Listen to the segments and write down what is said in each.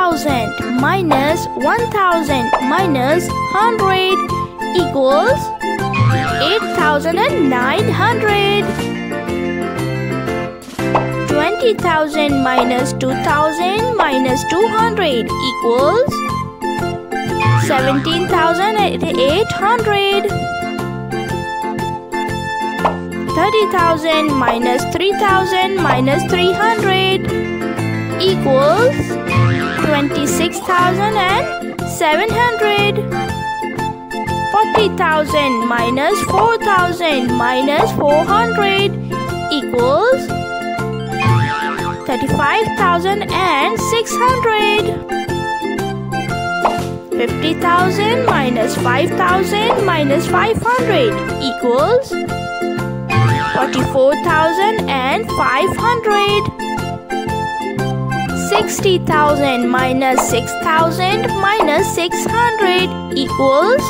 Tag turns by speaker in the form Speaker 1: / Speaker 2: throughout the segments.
Speaker 1: 1000 minus 1000 minus 100 equals 8900. 20,000 minus 2,000 minus 200 equals 17,800. 30,000 minus 3,000 minus 300 equals 26,700. 40,000 minus 4,000 minus 400 equals 35,600. 50,000 minus 5,000 minus 500 equals 44,500 60,000 minus 6,000 minus 600 equals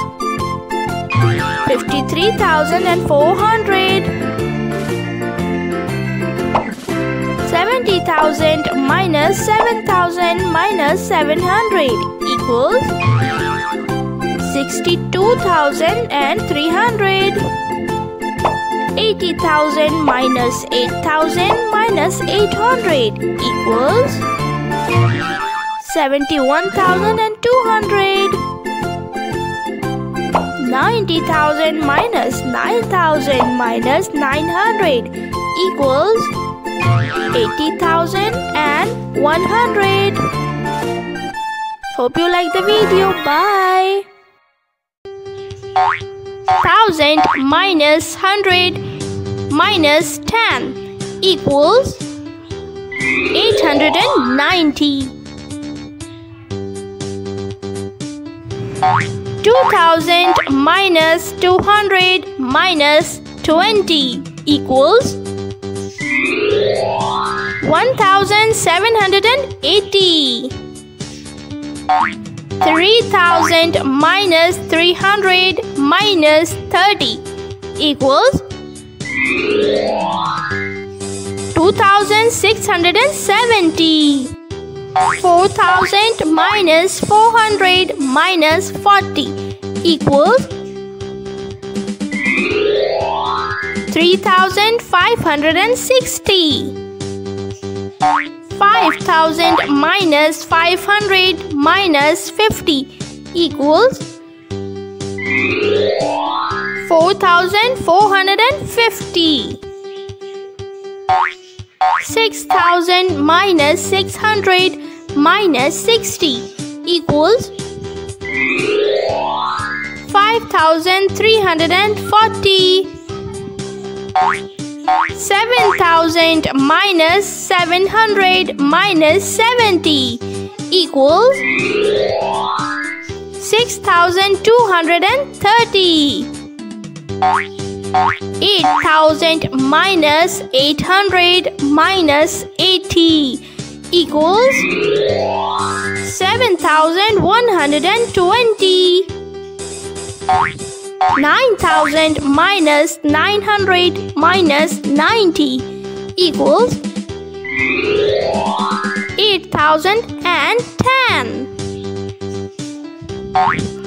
Speaker 1: 53,400 70,000 minus 7,000 minus 700 equals 62,300 80,000 minus 8,000 minus 800 equals 71,200 90,000 minus 9,000 minus 900 equals 80,100 Hope you like the video. Bye. 1000 minus 100 minus 10 equals 890. 2000 minus 200 minus 20 equals 1780. 3000 minus 300 minus 30 equals 2670 4000 minus 400 minus 40 equals 3560 5000 minus 500 minus 50 equals 4450 6000 minus 600 minus 60 equals 5340 7000 minus 700 minus 70 equals 6230 8000 minus 800 minus 80 equals 7120 9000 minus 900 minus 90 equals 8010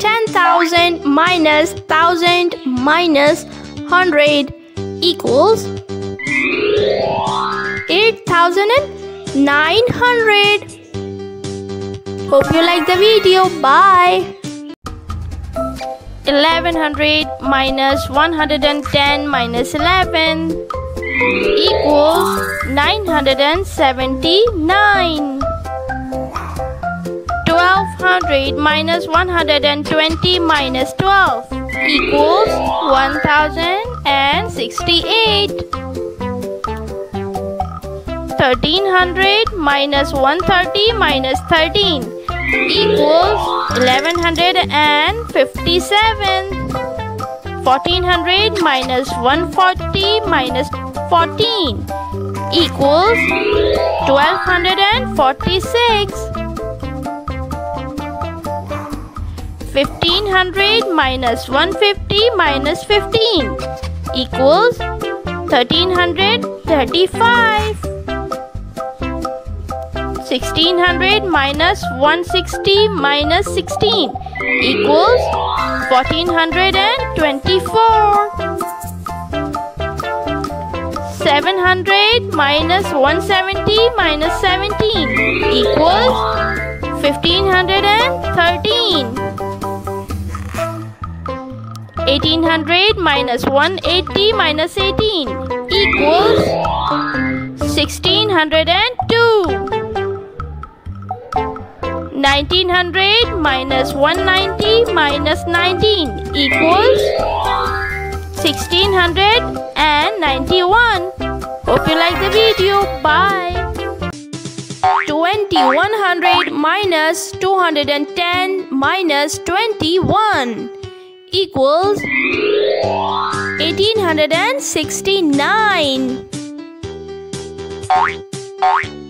Speaker 1: 10,000 minus 1000 minus 100 equals 8,900. Hope you like the video. Bye. 1100 minus 110 minus 11 equals 979. 1200 minus 120 minus 12 equals 1068. 1300 minus 130 minus 13 equals 1157. 1400 minus 140 minus 14 equals 1246. 1500 minus 150 minus 15 equals 1335. 1600 minus 160 minus 16 equals 1424. 700 minus 170 minus 17 equals 1513. 1800 minus 180 minus 18 equals 1602. 1900 minus 190 minus 19 equals 1691. Hope you like the video. Bye. 2100 minus 210 minus 21 equals 1869.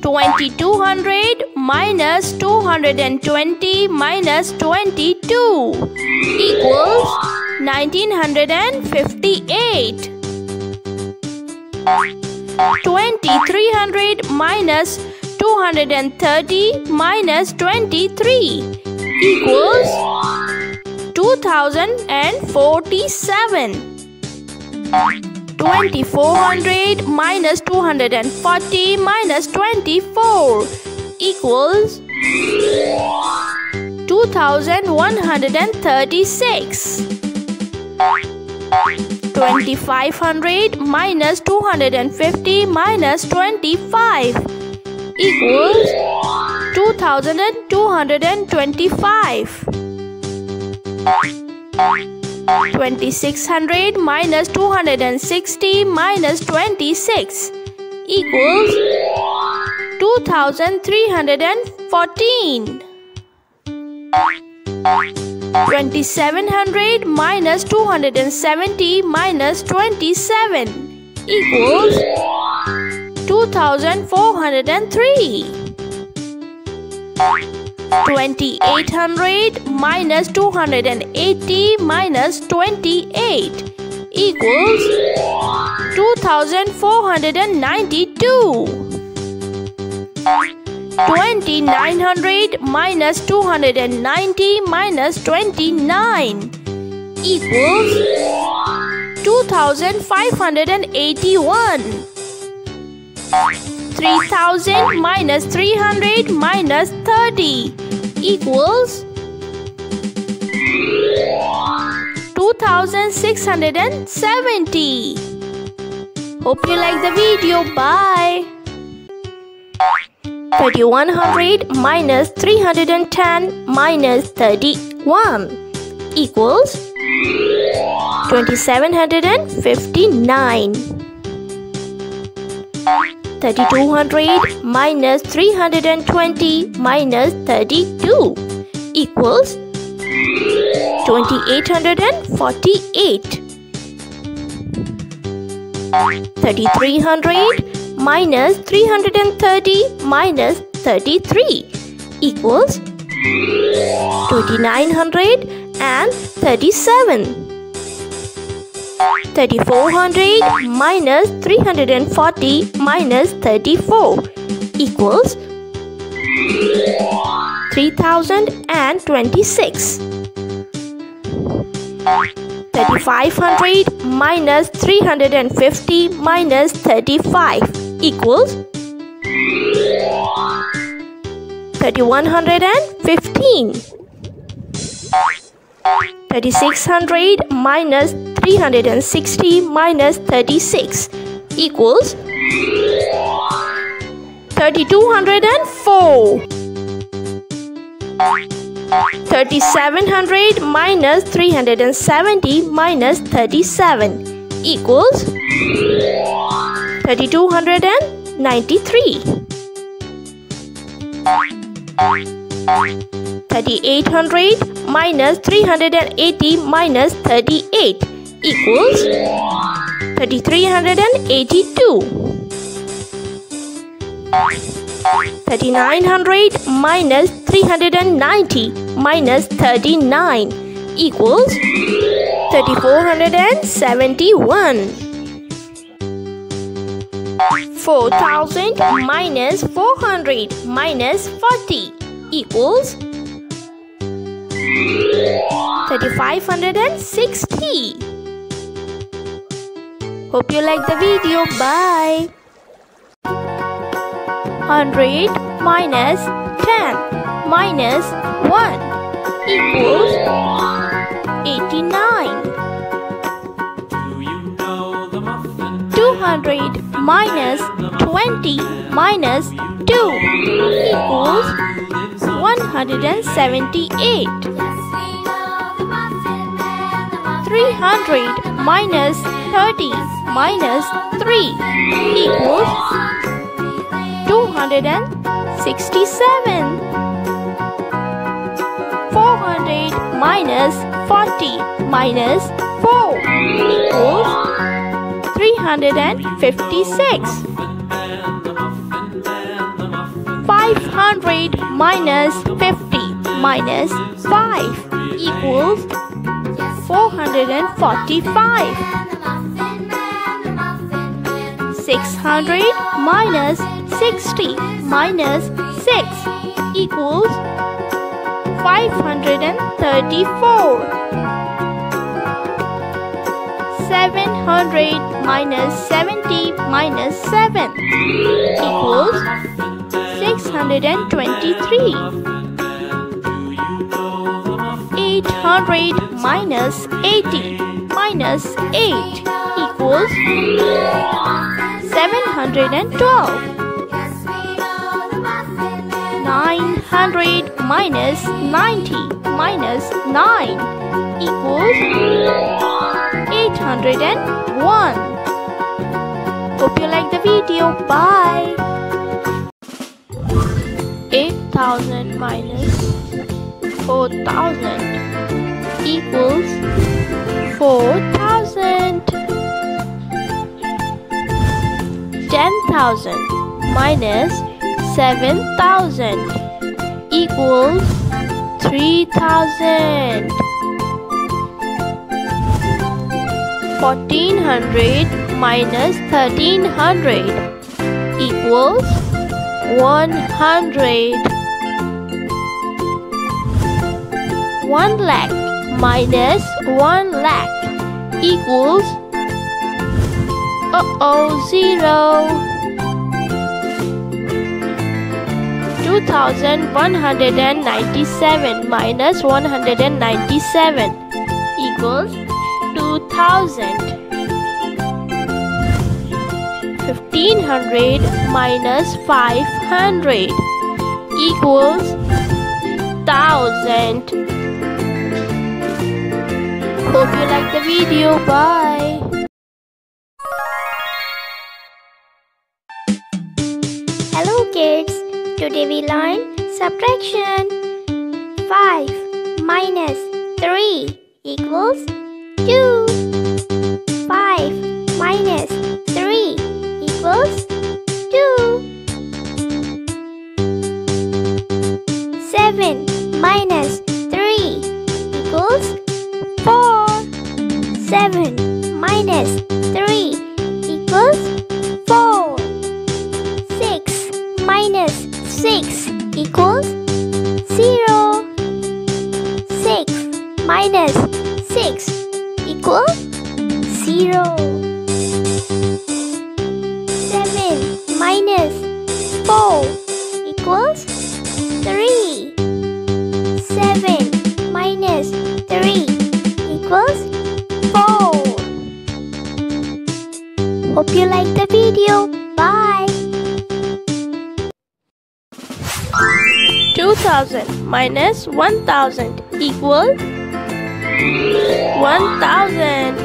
Speaker 1: 2200 minus 220 minus 22 equals 1958. 2300 minus 230 minus 23 equals 2047. 2400 minus 240 minus 24 equals 2136 2500 minus 250 minus 25 equals 2225 2600 minus 260 minus 26 equals 2314. 2700 minus 270 minus 27 equals 2403. 2800 minus 280 minus 28 equals 2492. 2900 minus 290 minus 29 equals 2581. 3000 minus 300 minus 30 equals 2670. Hope you like the video. Bye. 3100 minus 310 minus 31 equals 2759. 3200 minus 320 minus 32 equals 2848. 3300 minus 330 minus 33 equals 2937. 3400 minus 340 minus 34 equals 3026. 3500 minus 350 minus 35 equals 3115. 3600 minus 360 minus 36 equals 3204. 3700 minus 370 minus 37 equals 3293. 3800 minus 380 minus 38 equals 3382. 3900 minus 390 minus 39 equals 3471. 4000 minus 400 minus 40 equals 3560. Hope you like the video. Bye. 100 minus 10 minus 1 equals 89. 200 minus 20 minus 2 equals 178. 300 minus 30 minus 3 equals 267. 400 minus 40 minus 4 equals 356. 500 minus 50 minus 5 equals 445. 600 minus 60 minus 6 equals 534. 700 minus 70 minus 7 equals 623. 800 minus 80 minus 8 equals 712. 900 minus 90 minus 9 equals 801. Hope you like the video. Bye. 8000 minus 4000 equals 4000. 10,000 minus 7,000 equals 3,000. 1400 minus 1300 equals 100. 1 lakh minus 1 lakh equals uh-oh, zero. 2197 minus 197 equals 2000. 1500 minus 500 equals 1000. Hope you like the video. Bye. Hello kids, today we learn subtraction. 5 minus 3 equals 2. 5 minus 3 equals 2. 7 minus 3 equals 4. 7 minus equals 4. Hope you like the video. Bye. 2000 minus 1000 equals 1000.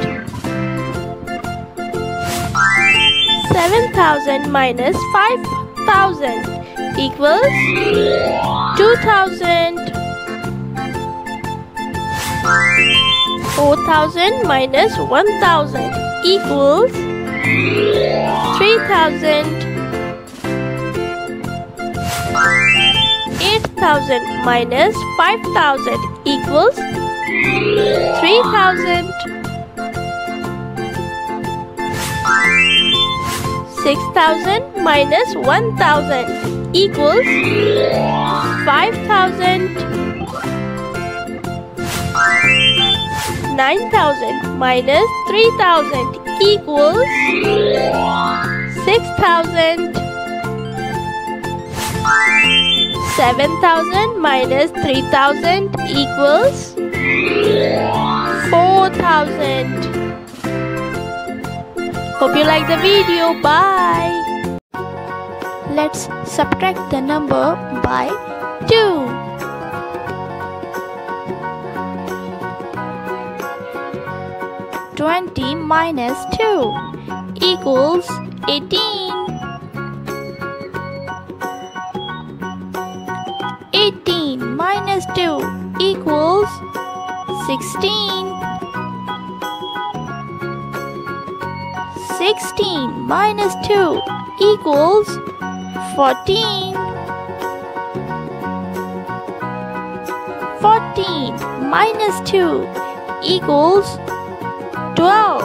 Speaker 1: 7000 minus 5000 equals 2000. 4000 minus 1000 equals 3000. 8000 minus 5000 equals 3000. 6000 minus 1000 equals 5000 9000 minus 3000 equals 6000 7000 minus 3000 equals 4000 Hope you like the video. Bye. Let's subtract the number by 2. Twenty minus two equals eighteen. 18 minus 2 equals 16. 16 minus 2 equals 14. 14 minus 2 equals 12.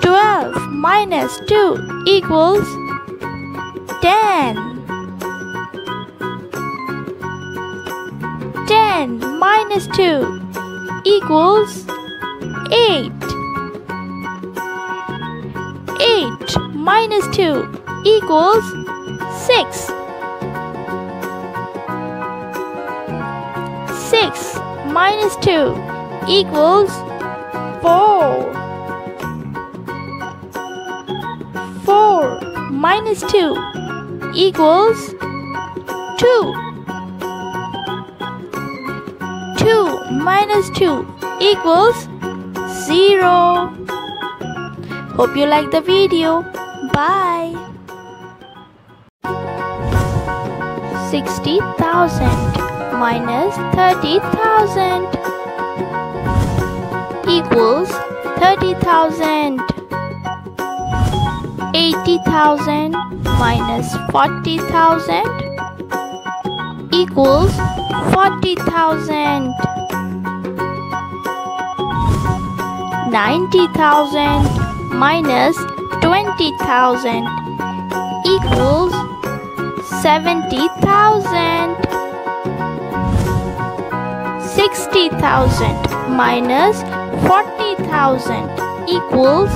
Speaker 1: 12 minus 2 equals 10 10 minus 2 equals 8 8 minus 2 equals 6 minus 2 equals 4 4 minus 2 equals 2. 2 minus 2 equals 0. Hope you like the video. Bye. 60,000 minus 30,000 equals 30,000. 80,000 minus 40,000 equals 40,000. 90,000 minus 20,000 equals 70,000. 60,000 minus 40,000 equals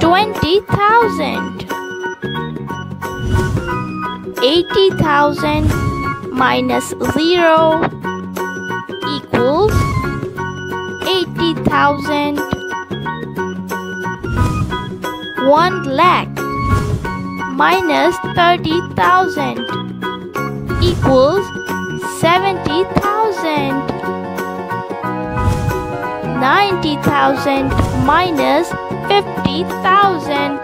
Speaker 1: 20,000. 80,000 minus 0 equals 80,000. 1 lakh minus 30,000 equals 70,000. 90,000 minus 50,000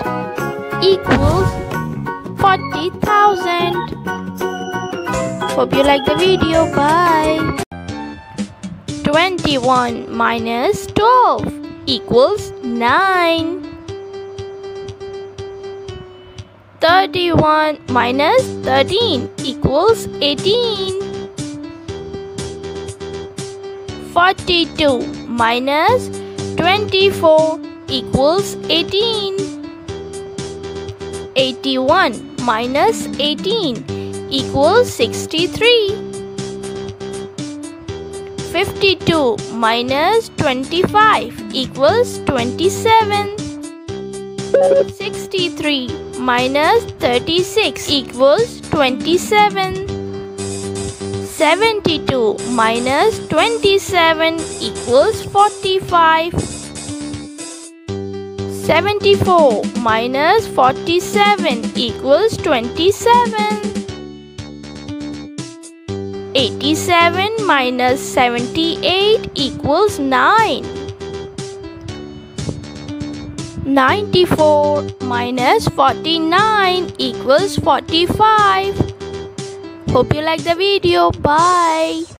Speaker 1: equals 40,000. Hope you like the video. Bye. 21 minus 12 equals 9. 31 minus 13 equals 18. 42 minus 24 equals 18. 81 minus 18 equals 63. 52 minus 25 equals 27. 63 minus 36 equals 27. 72 minus 27 equals 45. 74 minus 47 equals 27. 87 minus 78 equals 9. 94 minus 49 equals 45. Hope you like the video. Bye.